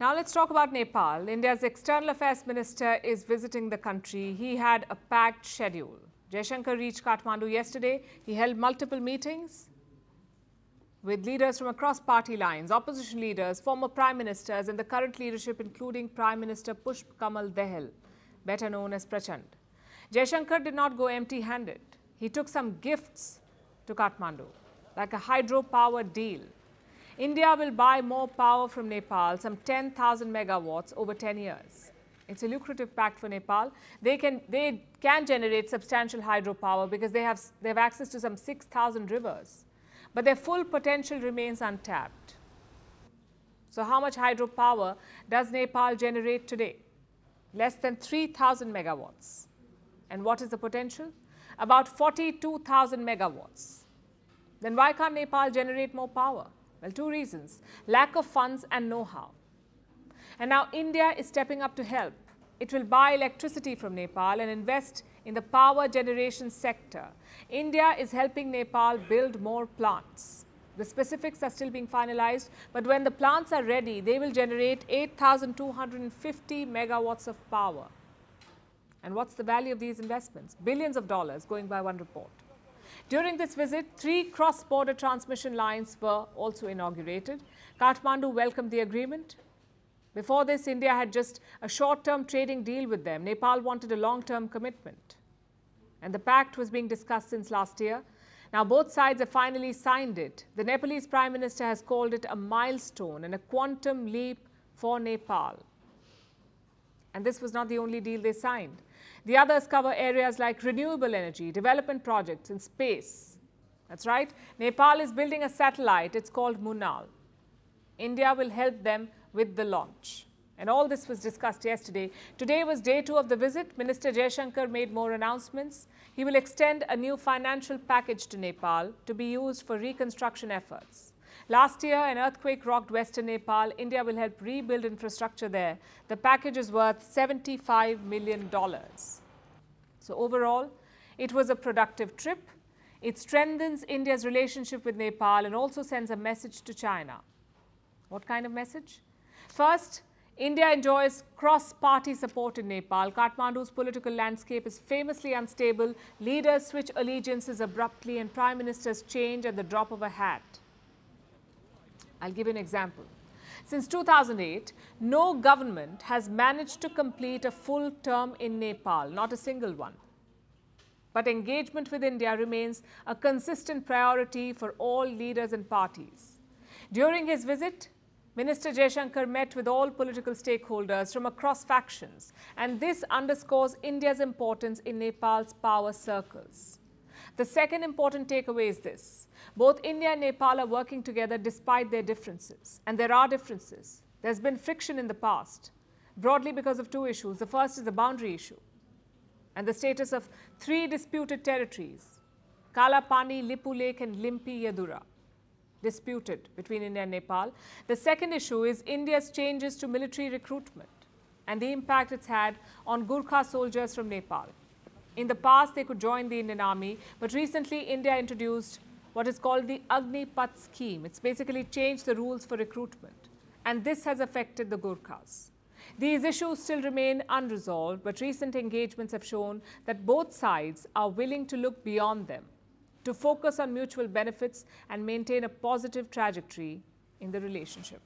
Now let's talk about Nepal. India's External Affairs Minister is visiting the country. He had a packed schedule. Jaishankar reached Kathmandu yesterday. He held multiple meetings with leaders from across party lines, opposition leaders, former prime ministers, and the current leadership, including Prime Minister Pushp Kamal Dahal, better known as Prachand. Jaishankar did not go empty handed. He took some gifts to Kathmandu, like a hydropower deal India will buy more power from Nepal, some 10,000 megawatts over 10 years. It's a lucrative pact for Nepal. They can, they can generate substantial hydropower because they have, they have access to some 6,000 rivers. But their full potential remains untapped. So how much hydropower does Nepal generate today? Less than 3,000 megawatts. And what is the potential? About 42,000 megawatts. Then why can't Nepal generate more power? Well, two reasons lack of funds and know how. And now India is stepping up to help. It will buy electricity from Nepal and invest in the power generation sector. India is helping Nepal build more plants. The specifics are still being finalized, but when the plants are ready, they will generate 8,250 megawatts of power. And what's the value of these investments? Billions of dollars, going by one report. During this visit, three cross-border transmission lines were also inaugurated. Kathmandu welcomed the agreement. Before this, India had just a short-term trading deal with them. Nepal wanted a long-term commitment. And the pact was being discussed since last year. Now, both sides have finally signed it. The Nepalese Prime Minister has called it a milestone and a quantum leap for Nepal. And this was not the only deal they signed. The others cover areas like renewable energy, development projects, and space. That's right. Nepal is building a satellite. It's called Munal. India will help them with the launch. And all this was discussed yesterday. Today was day two of the visit. Minister Jaishankar made more announcements. He will extend a new financial package to Nepal to be used for reconstruction efforts. Last year, an earthquake rocked western Nepal. India will help rebuild infrastructure there. The package is worth $75 million. So overall, it was a productive trip. It strengthens India's relationship with Nepal and also sends a message to China. What kind of message? First, India enjoys cross-party support in Nepal. Kathmandu's political landscape is famously unstable. Leaders switch allegiances abruptly and prime ministers change at the drop of a hat. I'll give you an example. Since 2008, no government has managed to complete a full term in Nepal, not a single one. But engagement with India remains a consistent priority for all leaders and parties. During his visit, Minister Jaishankar met with all political stakeholders from across factions, and this underscores India's importance in Nepal's power circles. The second important takeaway is this. Both India and Nepal are working together despite their differences. And there are differences. There's been friction in the past, broadly because of two issues. The first is the boundary issue and the status of three disputed territories, Kalapani, Lipulekh and Limpiyadhura, disputed between India and Nepal. The second issue is India's changes to military recruitment and the impact it's had on Gurkha soldiers from Nepal. In the past, they could join the Indian army, but recently India introduced what is called the Agni Agnipath scheme. It's basically changed the rules for recruitment. And this has affected the Gurkhas. These issues still remain unresolved, but recent engagements have shown that both sides are willing to look beyond them, to focus on mutual benefits and maintain a positive trajectory in the relationship.